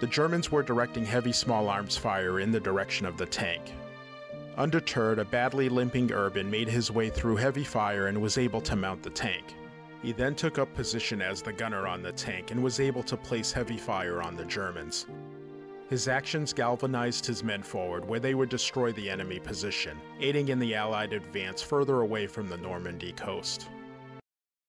The Germans were directing heavy small arms fire in the direction of the tank. Undeterred, a badly limping Urban made his way through heavy fire and was able to mount the tank. He then took up position as the gunner on the tank and was able to place heavy fire on the Germans. His actions galvanized his men forward, where they would destroy the enemy position, aiding in the Allied advance further away from the Normandy coast.